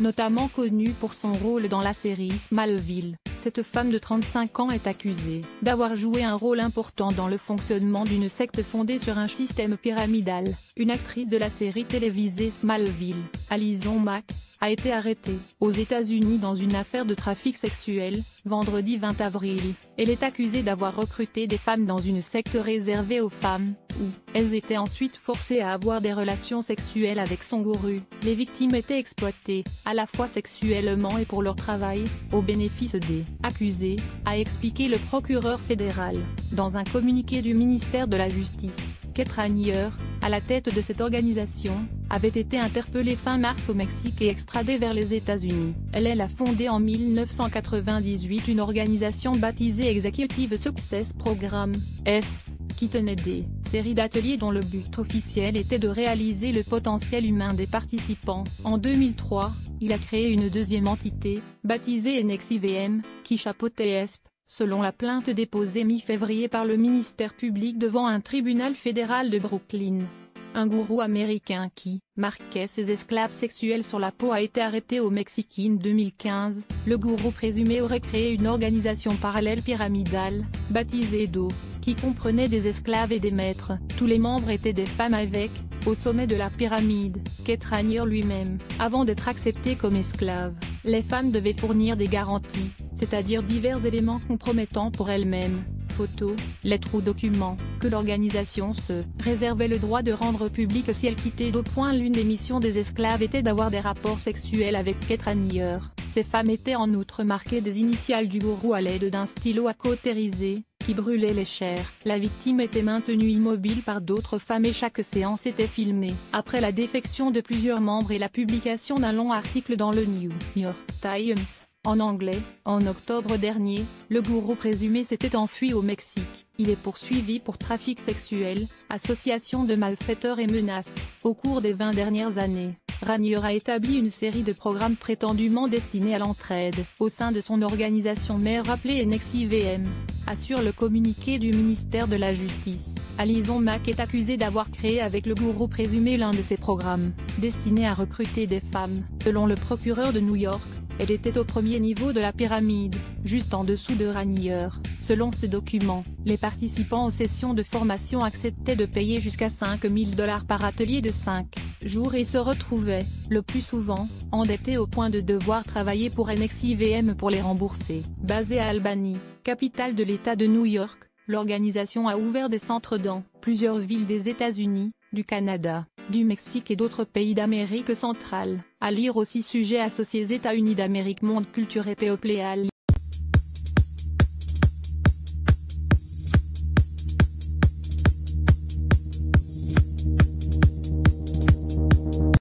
notamment connue pour son rôle dans la série Smallville. Cette femme de 35 ans est accusée d'avoir joué un rôle important dans le fonctionnement d'une secte fondée sur un système pyramidal. Une actrice de la série télévisée Smallville, Alison Mack, a été arrêtée aux États-Unis dans une affaire de trafic sexuel, vendredi 20 avril. Elle est accusée d'avoir recruté des femmes dans une secte réservée aux femmes, où elles étaient ensuite forcées à avoir des relations sexuelles avec son gourou. Les victimes étaient exploitées, à la fois sexuellement et pour leur travail, au bénéfice des accusés, a expliqué le procureur fédéral, dans un communiqué du ministère de la Justice. Kate Ranier, à la tête de cette organisation, avait été interpellée fin mars au Mexique et extradée vers les États-Unis. Elle, elle a fondé en 1998 une organisation baptisée Executive Success Program, S, qui tenait des séries d'ateliers dont le but officiel était de réaliser le potentiel humain des participants. En 2003, il a créé une deuxième entité, baptisée NXIVM, qui chapeautait ESP, selon la plainte déposée mi-février par le ministère public devant un tribunal fédéral de Brooklyn. Un gourou américain qui marquait ses esclaves sexuels sur la peau a été arrêté au Mexique en 2015. Le gourou présumé aurait créé une organisation parallèle pyramidale, baptisée Do, qui comprenait des esclaves et des maîtres. Tous les membres étaient des femmes avec, au sommet de la pyramide, Ketranier lui-même, avant d'être accepté comme esclave. Les femmes devaient fournir des garanties, c'est-à-dire divers éléments compromettants pour elles-mêmes, photos, lettres ou documents, que l'organisation se réservait le droit de rendre public si elle quittait d'au point l'une des missions des esclaves était d'avoir des rapports sexuels avec Ketranier. Ces femmes étaient en outre marquées des initiales du gourou à l'aide d'un stylo à qui brûlait les chairs. La victime était maintenue immobile par d'autres femmes et chaque séance était filmée. Après la défection de plusieurs membres et la publication d'un long article dans le New York Times, en anglais, en octobre dernier, le gourou présumé s'était enfui au Mexique. Il est poursuivi pour trafic sexuel, association de malfaiteurs et menaces. Au cours des 20 dernières années, Ranier a établi une série de programmes prétendument destinés à l'entraide. Au sein de son organisation mère appelée NXIVM, assure le communiqué du ministère de la Justice. Alison Mack est accusée d'avoir créé avec le gourou présumé l'un de ces programmes, destinés à recruter des femmes. Selon le procureur de New York, elle était au premier niveau de la pyramide, juste en dessous de Ranier. Selon ce document, les participants aux sessions de formation acceptaient de payer jusqu'à 5 000 dollars par atelier de 5 jours et se retrouvaient, le plus souvent, endettés au point de devoir travailler pour NXIVM pour les rembourser. Basée à Albany, capitale de l'État de New York, l'organisation a ouvert des centres dans plusieurs villes des États-Unis, du Canada, du Mexique et d'autres pays d'Amérique centrale. À lire aussi Sujets associés États-Unis d'Amérique Monde Culture et People